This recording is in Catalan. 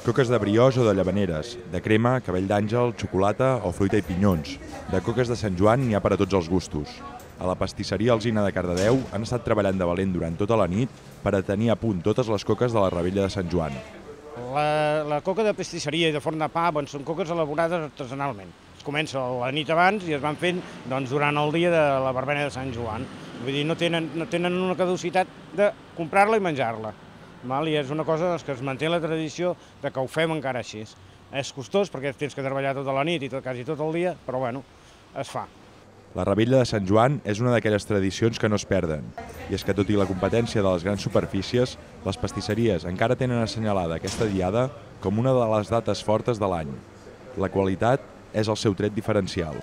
Coques de brioix o de llavaneres, de crema, cabell d'àngel, xocolata o fruita i pinyons. De coques de Sant Joan n'hi ha per a tots els gustos. A la pastisseria Alzina de Cardedeu han estat treballant de valent durant tota la nit per a tenir a punt totes les coques de la rebella de Sant Joan. La, la coca de pastisseria i de forn de pa doncs, són coques elaborades artesanalment. Es comença la nit abans i es van fent doncs, durant el dia de la verbena de Sant Joan. Vull dir, no tenen, no tenen una caducitat de comprar-la i menjar-la. Val? I és una cosa doncs, que es manté la tradició de que ho fem encara així. És costós perquè tens que treballar tota la nit i tot, quasi tot el dia, però bueno, es fa. La rebella de Sant Joan és una d'aquelles tradicions que no es perden. I és que, tot i la competència de les grans superfícies, les pastisseries encara tenen assenyalada aquesta diada com una de les dates fortes de l'any. La qualitat és el seu tret diferencial.